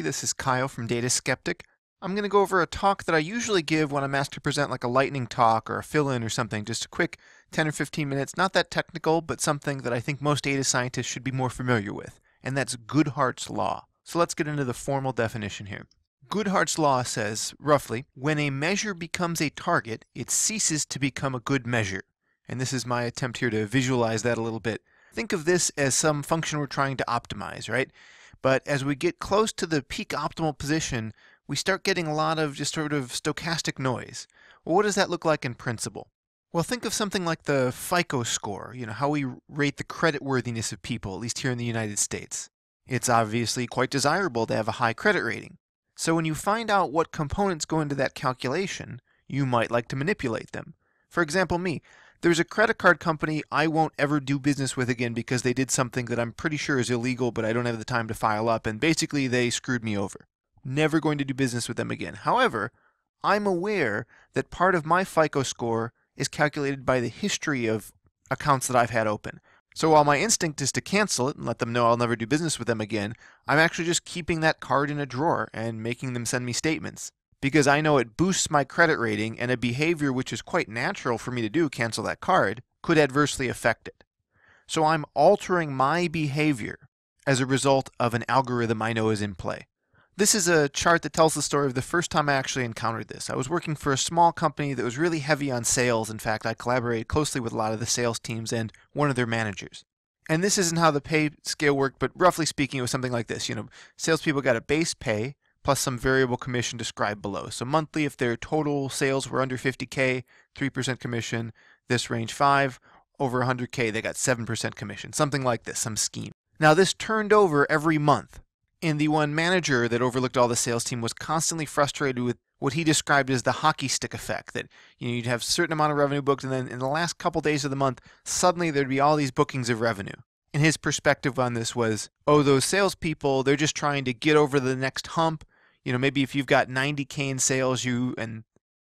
This is Kyle from Data Skeptic. I'm going to go over a talk that I usually give when I'm asked to present like a lightning talk or a fill-in or something, just a quick 10 or 15 minutes, not that technical, but something that I think most data scientists should be more familiar with, and that's Goodhart's Law. So let's get into the formal definition here. Goodhart's Law says, roughly, when a measure becomes a target, it ceases to become a good measure. And this is my attempt here to visualize that a little bit. Think of this as some function we're trying to optimize, right? But as we get close to the peak optimal position, we start getting a lot of just sort of stochastic noise. Well, what does that look like in principle? Well, think of something like the FICO score, you know, how we rate the credit worthiness of people, at least here in the United States. It's obviously quite desirable to have a high credit rating. So when you find out what components go into that calculation, you might like to manipulate them. For example, me, there's a credit card company I won't ever do business with again because they did something that I'm pretty sure is illegal, but I don't have the time to file up, and basically they screwed me over. Never going to do business with them again. However, I'm aware that part of my FICO score is calculated by the history of accounts that I've had open. So while my instinct is to cancel it and let them know I'll never do business with them again, I'm actually just keeping that card in a drawer and making them send me statements because I know it boosts my credit rating and a behavior which is quite natural for me to do, cancel that card, could adversely affect it. So I'm altering my behavior as a result of an algorithm I know is in play. This is a chart that tells the story of the first time I actually encountered this. I was working for a small company that was really heavy on sales. In fact, I collaborated closely with a lot of the sales teams and one of their managers. And this isn't how the pay scale worked, but roughly speaking, it was something like this. You know, salespeople got a base pay, plus some variable commission described below. So monthly, if their total sales were under 50K, 3% commission, this range 5, over 100K, they got 7% commission, something like this, some scheme. Now this turned over every month. And the one manager that overlooked all the sales team was constantly frustrated with what he described as the hockey stick effect that you know, you'd have a certain amount of revenue booked and then in the last couple days of the month suddenly there'd be all these bookings of revenue and his perspective on this was, oh, those salespeople, they're just trying to get over the next hump you know, maybe if you've got 90k in sales, you and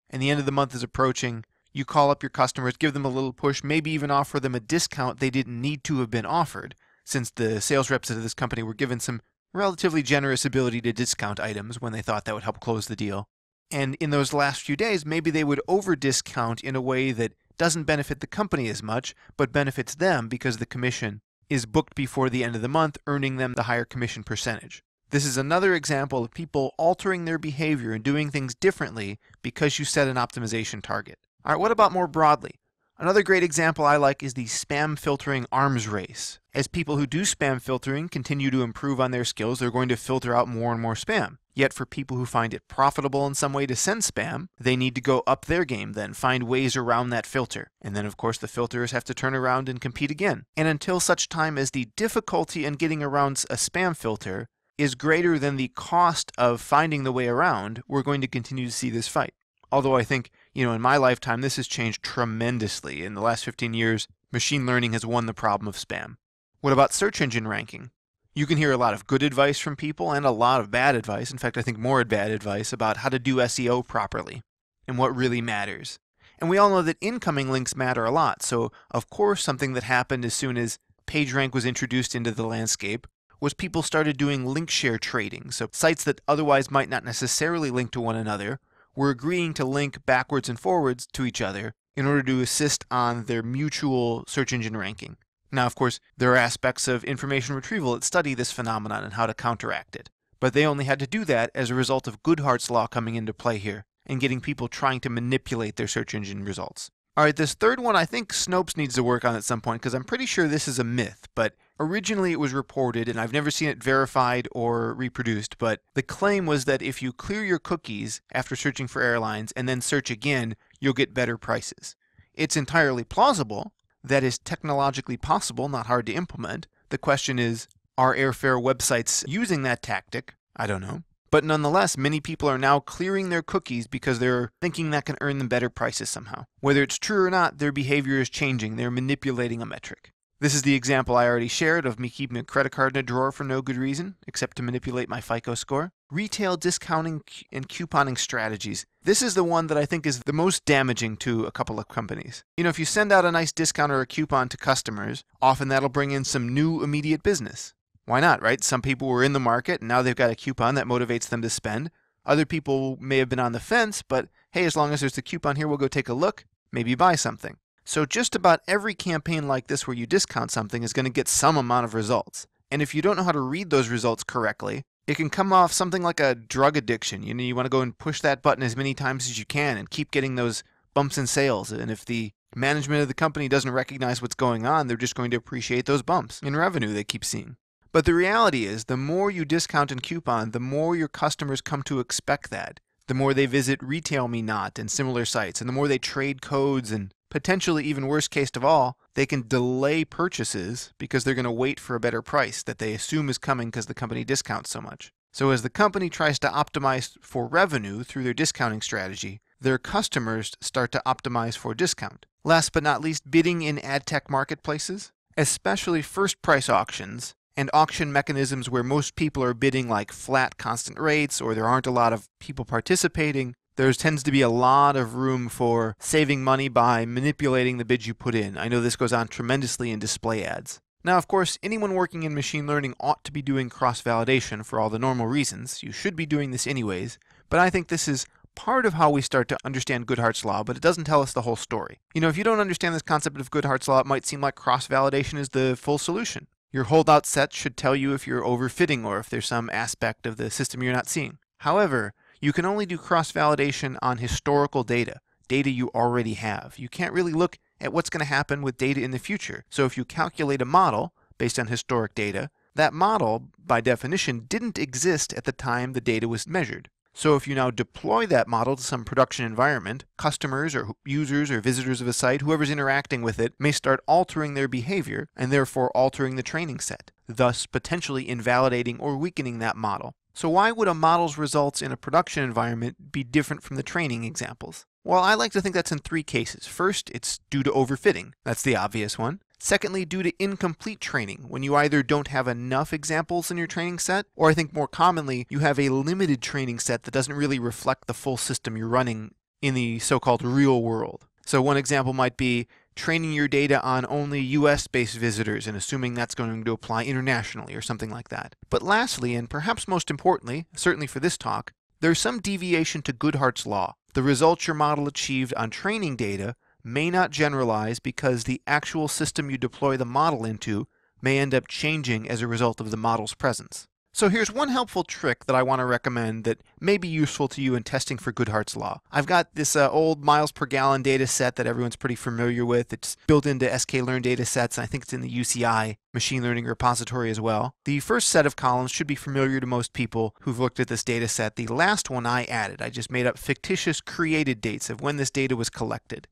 and the end of the month is approaching, you call up your customers, give them a little push, maybe even offer them a discount they didn't need to have been offered, since the sales reps of this company were given some relatively generous ability to discount items when they thought that would help close the deal. And in those last few days, maybe they would over discount in a way that doesn't benefit the company as much, but benefits them because the commission is booked before the end of the month, earning them the higher commission percentage. This is another example of people altering their behavior and doing things differently because you set an optimization target. All right, what about more broadly? Another great example I like is the spam filtering arms race. As people who do spam filtering continue to improve on their skills, they're going to filter out more and more spam. Yet for people who find it profitable in some way to send spam, they need to go up their game then, find ways around that filter. And then of course the filters have to turn around and compete again. And until such time as the difficulty in getting around a spam filter is greater than the cost of finding the way around, we're going to continue to see this fight. Although I think, you know, in my lifetime, this has changed tremendously. In the last 15 years, machine learning has won the problem of spam. What about search engine ranking? You can hear a lot of good advice from people and a lot of bad advice. In fact, I think more bad advice about how to do SEO properly and what really matters. And we all know that incoming links matter a lot. So, of course, something that happened as soon as PageRank was introduced into the landscape was people started doing link share trading. So sites that otherwise might not necessarily link to one another were agreeing to link backwards and forwards to each other in order to assist on their mutual search engine ranking. Now, of course, there are aspects of information retrieval that study this phenomenon and how to counteract it. But they only had to do that as a result of Goodhart's law coming into play here and getting people trying to manipulate their search engine results. All right, this third one I think Snopes needs to work on at some point because I'm pretty sure this is a myth, but originally it was reported, and I've never seen it verified or reproduced, but the claim was that if you clear your cookies after searching for airlines and then search again, you'll get better prices. It's entirely plausible. That is technologically possible, not hard to implement. The question is, are airfare websites using that tactic? I don't know. But nonetheless, many people are now clearing their cookies because they're thinking that can earn them better prices somehow. Whether it's true or not, their behavior is changing. They're manipulating a metric. This is the example I already shared of me keeping a credit card in a drawer for no good reason, except to manipulate my FICO score. Retail discounting and couponing strategies. This is the one that I think is the most damaging to a couple of companies. You know, if you send out a nice discount or a coupon to customers, often that'll bring in some new immediate business. Why not, right? Some people were in the market and now they've got a coupon that motivates them to spend. Other people may have been on the fence, but hey, as long as there's a coupon here, we'll go take a look, maybe buy something. So just about every campaign like this where you discount something is going to get some amount of results. And if you don't know how to read those results correctly, it can come off something like a drug addiction. You know, you want to go and push that button as many times as you can and keep getting those bumps in sales. And if the management of the company doesn't recognize what's going on, they're just going to appreciate those bumps in revenue they keep seeing. But the reality is, the more you discount and coupon, the more your customers come to expect that. The more they visit Retail Me Not and similar sites, and the more they trade codes and potentially even worst case of all, they can delay purchases because they're going to wait for a better price that they assume is coming because the company discounts so much. So as the company tries to optimize for revenue through their discounting strategy, their customers start to optimize for discount. Last but not least, bidding in ad tech marketplaces, especially first price auctions and auction mechanisms where most people are bidding like flat constant rates or there aren't a lot of people participating, there tends to be a lot of room for saving money by manipulating the bids you put in. I know this goes on tremendously in display ads. Now, of course, anyone working in machine learning ought to be doing cross validation for all the normal reasons. You should be doing this anyways, but I think this is part of how we start to understand Goodhart's law, but it doesn't tell us the whole story. You know, if you don't understand this concept of Goodhart's law, it might seem like cross validation is the full solution. Your holdout set should tell you if you're overfitting or if there's some aspect of the system you're not seeing. However, you can only do cross validation on historical data, data you already have. You can't really look at what's going to happen with data in the future. So if you calculate a model based on historic data, that model, by definition, didn't exist at the time the data was measured. So if you now deploy that model to some production environment, customers or users or visitors of a site, whoever's interacting with it, may start altering their behavior and therefore altering the training set, thus potentially invalidating or weakening that model. So why would a model's results in a production environment be different from the training examples? Well, I like to think that's in three cases. First, it's due to overfitting. That's the obvious one. Secondly, due to incomplete training, when you either don't have enough examples in your training set, or I think more commonly, you have a limited training set that doesn't really reflect the full system you're running in the so-called real world. So one example might be training your data on only US based visitors and assuming that's going to apply internationally or something like that. But lastly, and perhaps most importantly, certainly for this talk, there's some deviation to Goodhart's law. The results your model achieved on training data may not generalize because the actual system you deploy the model into may end up changing as a result of the model's presence. So here's one helpful trick that I want to recommend that may be useful to you in testing for Goodhart's Law. I've got this uh, old miles per gallon data set that everyone's pretty familiar with. It's built into sklearn data sets, and I think it's in the UCI machine learning repository as well. The first set of columns should be familiar to most people who've looked at this data set. The last one I added. I just made up fictitious created dates of when this data was collected.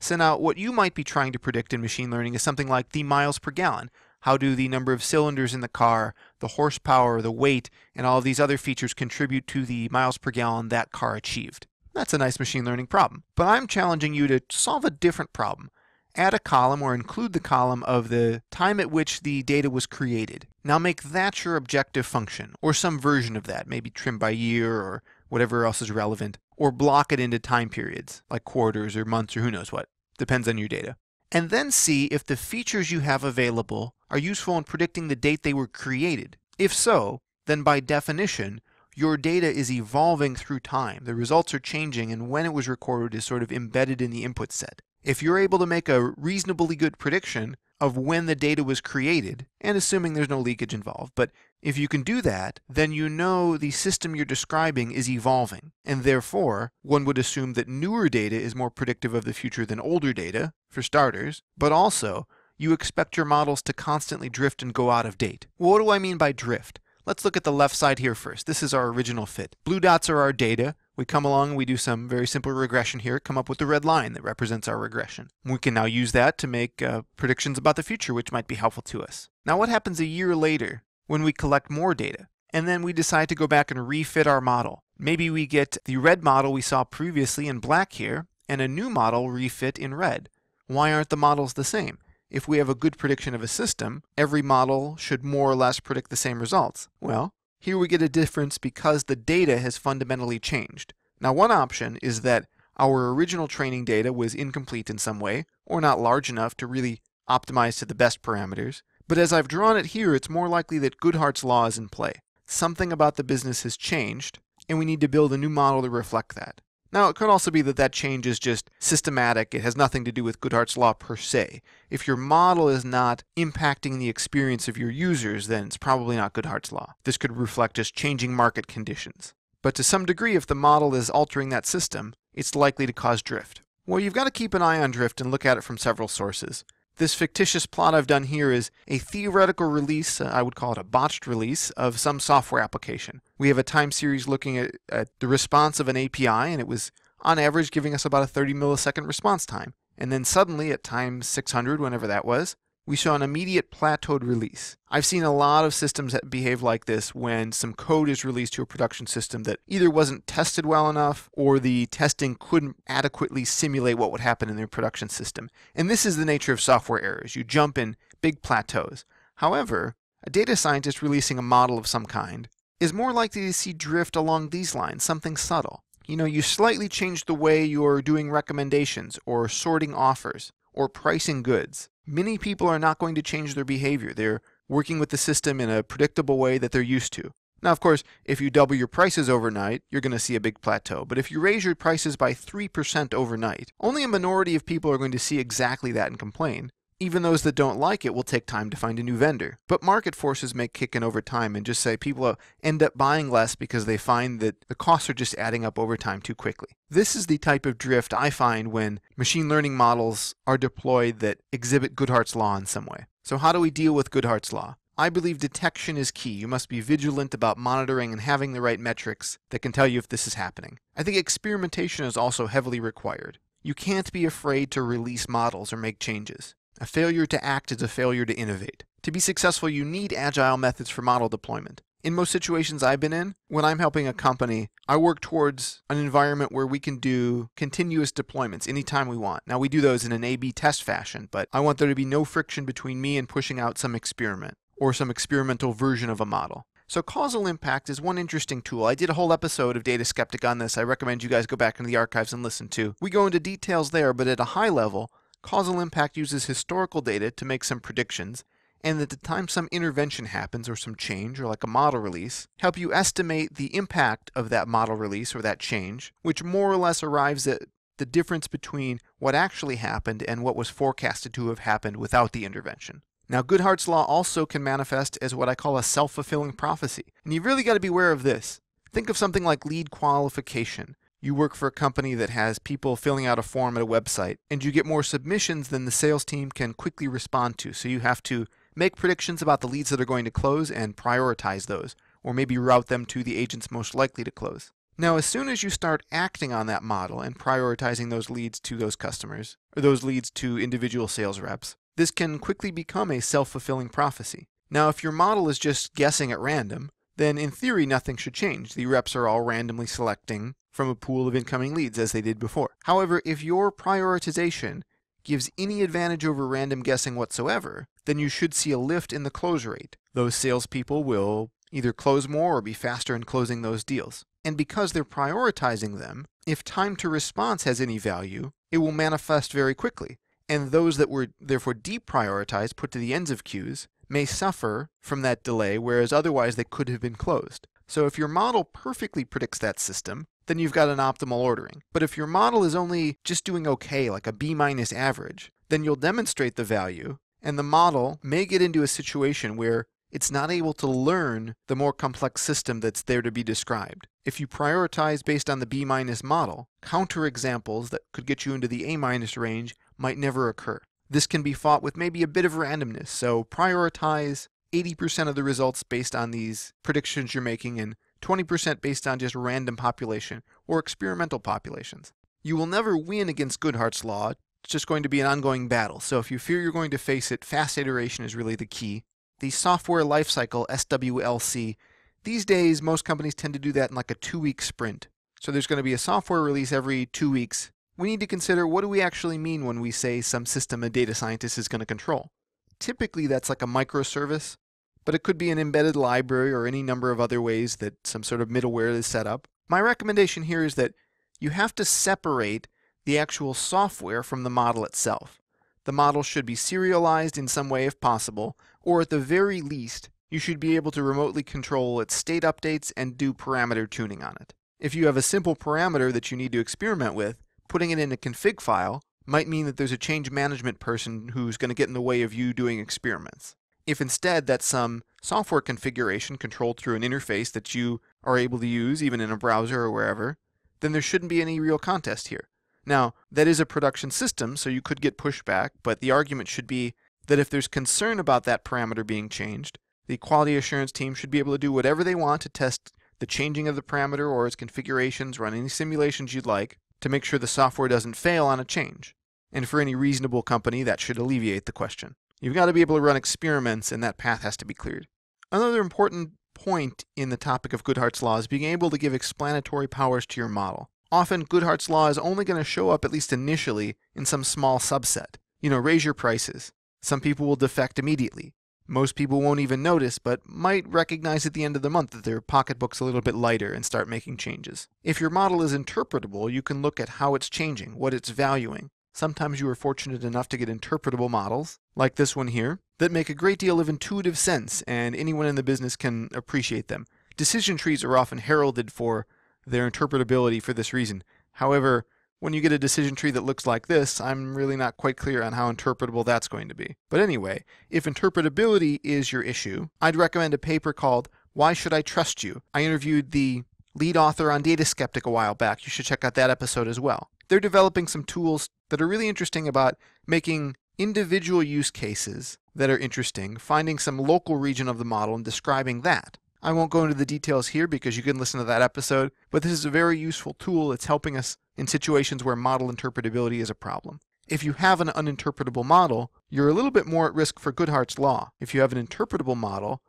So now what you might be trying to predict in machine learning is something like the miles per gallon. How do the number of cylinders in the car, the horsepower, the weight, and all of these other features contribute to the miles per gallon that car achieved? That's a nice machine learning problem. But I'm challenging you to solve a different problem. Add a column or include the column of the time at which the data was created. Now make that your objective function, or some version of that, maybe trim by year or whatever else is relevant or block it into time periods, like quarters or months or who knows what. Depends on your data. And then see if the features you have available are useful in predicting the date they were created. If so, then by definition, your data is evolving through time. The results are changing, and when it was recorded is sort of embedded in the input set. If you're able to make a reasonably good prediction of when the data was created, and assuming there's no leakage involved, but if you can do that, then you know the system you're describing is evolving, and therefore, one would assume that newer data is more predictive of the future than older data, for starters, but also, you expect your models to constantly drift and go out of date. What do I mean by drift? Let's look at the left side here first. This is our original fit. Blue dots are our data. We come along we do some very simple regression here, come up with the red line that represents our regression. We can now use that to make uh, predictions about the future, which might be helpful to us. Now, what happens a year later? when we collect more data. And then we decide to go back and refit our model. Maybe we get the red model we saw previously in black here, and a new model refit in red. Why aren't the models the same? If we have a good prediction of a system, every model should more or less predict the same results. Well, here we get a difference because the data has fundamentally changed. Now one option is that our original training data was incomplete in some way, or not large enough to really optimize to the best parameters. But as I've drawn it here, it's more likely that Goodhart's law is in play. Something about the business has changed, and we need to build a new model to reflect that. Now, it could also be that that change is just systematic. It has nothing to do with Goodhart's law per se. If your model is not impacting the experience of your users, then it's probably not Goodhart's law. This could reflect just changing market conditions. But to some degree, if the model is altering that system, it's likely to cause drift. Well, you've got to keep an eye on drift and look at it from several sources. This fictitious plot I've done here is a theoretical release, uh, I would call it a botched release, of some software application. We have a time series looking at, at the response of an API, and it was on average giving us about a 30 millisecond response time. And then suddenly, at time 600, whenever that was, we saw an immediate plateaued release. I've seen a lot of systems that behave like this when some code is released to a production system that either wasn't tested well enough or the testing couldn't adequately simulate what would happen in their production system. And this is the nature of software errors. You jump in big plateaus. However, a data scientist releasing a model of some kind is more likely to see drift along these lines, something subtle. You know, you slightly change the way you're doing recommendations or sorting offers or pricing goods many people are not going to change their behavior. They're working with the system in a predictable way that they're used to. Now, of course, if you double your prices overnight, you're going to see a big plateau. But if you raise your prices by 3% overnight, only a minority of people are going to see exactly that and complain. Even those that don't like it will take time to find a new vendor. But market forces may kick in over time and just say people uh, end up buying less because they find that the costs are just adding up over time too quickly. This is the type of drift I find when machine learning models are deployed that exhibit Goodhart's law in some way. So how do we deal with Goodhart's law? I believe detection is key. You must be vigilant about monitoring and having the right metrics that can tell you if this is happening. I think experimentation is also heavily required. You can't be afraid to release models or make changes. A failure to act is a failure to innovate. To be successful, you need agile methods for model deployment. In most situations I've been in, when I'm helping a company, I work towards an environment where we can do continuous deployments anytime we want. Now, we do those in an A B test fashion, but I want there to be no friction between me and pushing out some experiment or some experimental version of a model. So, causal impact is one interesting tool. I did a whole episode of Data Skeptic on this. I recommend you guys go back into the archives and listen to. We go into details there, but at a high level, Causal impact uses historical data to make some predictions, and at the time some intervention happens or some change or like a model release, help you estimate the impact of that model release or that change, which more or less arrives at the difference between what actually happened and what was forecasted to have happened without the intervention. Now, Goodhart's law also can manifest as what I call a self fulfilling prophecy. And you've really got to be aware of this. Think of something like lead qualification you work for a company that has people filling out a form at a website, and you get more submissions than the sales team can quickly respond to. So you have to make predictions about the leads that are going to close and prioritize those, or maybe route them to the agents most likely to close. Now, as soon as you start acting on that model and prioritizing those leads to those customers, or those leads to individual sales reps, this can quickly become a self fulfilling prophecy. Now, if your model is just guessing at random, then in theory nothing should change. The reps are all randomly selecting from a pool of incoming leads as they did before. However, if your prioritization gives any advantage over random guessing whatsoever, then you should see a lift in the close rate. Those salespeople will either close more or be faster in closing those deals. And because they're prioritizing them, if time to response has any value, it will manifest very quickly. And those that were therefore deprioritized, put to the ends of queues, may suffer from that delay, whereas otherwise they could have been closed. So if your model perfectly predicts that system, then you've got an optimal ordering. But if your model is only just doing okay, like a B minus average, then you'll demonstrate the value, and the model may get into a situation where it's not able to learn the more complex system that's there to be described. If you prioritize based on the B minus model, counterexamples that could get you into the A minus range might never occur. This can be fought with maybe a bit of randomness, so prioritize 80% of the results based on these predictions you're making and 20% based on just random population or experimental populations. You will never win against Goodhart's law. It's just going to be an ongoing battle. So if you fear you're going to face it, fast iteration is really the key. The software lifecycle, SWLC, these days most companies tend to do that in like a two week sprint. So there's going to be a software release every two weeks. We need to consider what do we actually mean when we say some system a data scientist is going to control. Typically that's like a microservice but it could be an embedded library or any number of other ways that some sort of middleware is set up. My recommendation here is that you have to separate the actual software from the model itself. the model should be serialized in some way if possible, or at the very least, you should be able to remotely control its state updates and do parameter tuning on it. If you have a simple parameter that you need to experiment with, putting it in a config file might mean that there's a change management person who's going to get in the way of you doing experiments. If instead that's some software configuration controlled through an interface that you are able to use even in a browser or wherever, then there shouldn't be any real contest here. Now, that is a production system, so you could get pushback, but the argument should be that if there's concern about that parameter being changed, the quality assurance team should be able to do whatever they want to test the changing of the parameter or its configurations, run any simulations you'd like, to make sure the software doesn't fail on a change. And for any reasonable company, that should alleviate the question. You've got to be able to run experiments, and that path has to be cleared. Another important point in the topic of Goodhart's Law is being able to give explanatory powers to your model. Often, Goodhart's Law is only going to show up, at least initially, in some small subset. You know, raise your prices. Some people will defect immediately. Most people won't even notice, but might recognize at the end of the month that their pocketbook's a little bit lighter and start making changes. If your model is interpretable, you can look at how it's changing, what it's valuing. Sometimes you are fortunate enough to get interpretable models, like this one here, that make a great deal of intuitive sense, and anyone in the business can appreciate them. Decision trees are often heralded for their interpretability for this reason. However, when you get a decision tree that looks like this, I'm really not quite clear on how interpretable that's going to be. But anyway, if interpretability is your issue, I'd recommend a paper called Why Should I Trust You? I interviewed the lead author on Data Skeptic a while back. You should check out that episode as well. They're developing some tools that are really interesting about making individual use cases that are interesting, finding some local region of the model and describing that. I won't go into the details here because you can listen to that episode, but this is a very useful tool. It's helping us in situations where model interpretability is a problem. If you have an uninterpretable model, you're a little bit more at risk for Goodhart's law. If you have an interpretable model,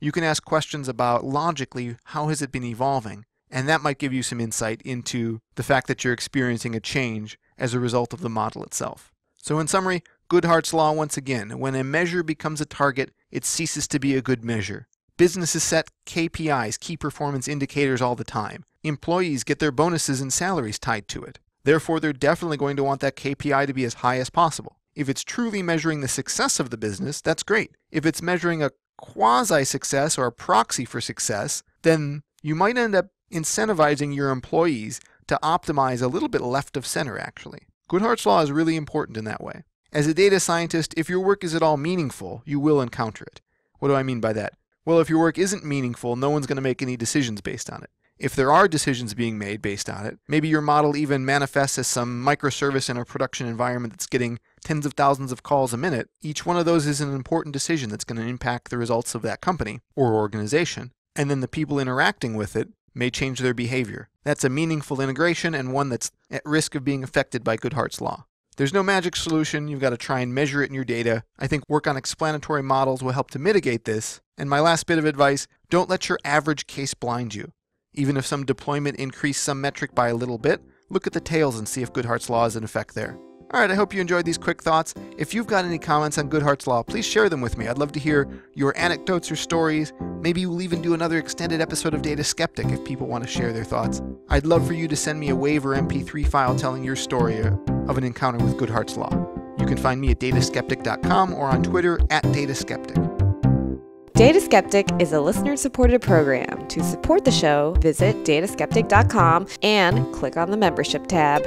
you can ask questions about logically how has it been evolving, and that might give you some insight into the fact that you're experiencing a change as a result of the model itself. So in summary, Goodhart's law once again, when a measure becomes a target, it ceases to be a good measure. Businesses set KPIs, key performance indicators, all the time. Employees get their bonuses and salaries tied to it. Therefore, they're definitely going to want that KPI to be as high as possible. If it's truly measuring the success of the business, that's great. If it's measuring a quasi success or a proxy for success, then you might end up incentivizing your employees to optimize a little bit left of center, actually. Goodhart's Law is really important in that way. As a data scientist, if your work is at all meaningful, you will encounter it. What do I mean by that? Well, if your work isn't meaningful, no one's going to make any decisions based on it. If there are decisions being made based on it, maybe your model even manifests as some microservice in a production environment that's getting tens of thousands of calls a minute. Each one of those is an important decision that's going to impact the results of that company or organization. And then the people interacting with it may change their behavior. That's a meaningful integration and one that's at risk of being affected by Goodhart's Law. There's no magic solution. You've got to try and measure it in your data. I think work on explanatory models will help to mitigate this. And my last bit of advice don't let your average case blind you. Even if some deployment increased some metric by a little bit, look at the tails and see if Goodhart's Law is in effect there. All right, I hope you enjoyed these quick thoughts. If you've got any comments on Goodhart's Law, please share them with me. I'd love to hear your anecdotes or stories. Maybe we'll even do another extended episode of Data Skeptic if people want to share their thoughts. I'd love for you to send me a WAV or MP3 file telling your story uh, of an encounter with Goodhart's Law. You can find me at dataskeptic.com or on Twitter at dataskeptic. Data Skeptic is a listener supported program. To support the show, visit dataskeptic.com and click on the membership tab.